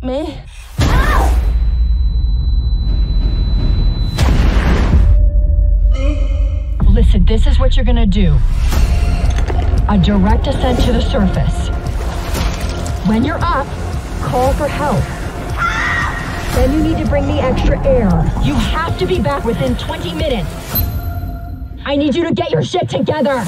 Me? Listen, this is what you're gonna do. A direct ascent to the surface. When you're up, call for help. Then you need to bring me extra air. You have to be back within 20 minutes. I need you to get your shit together.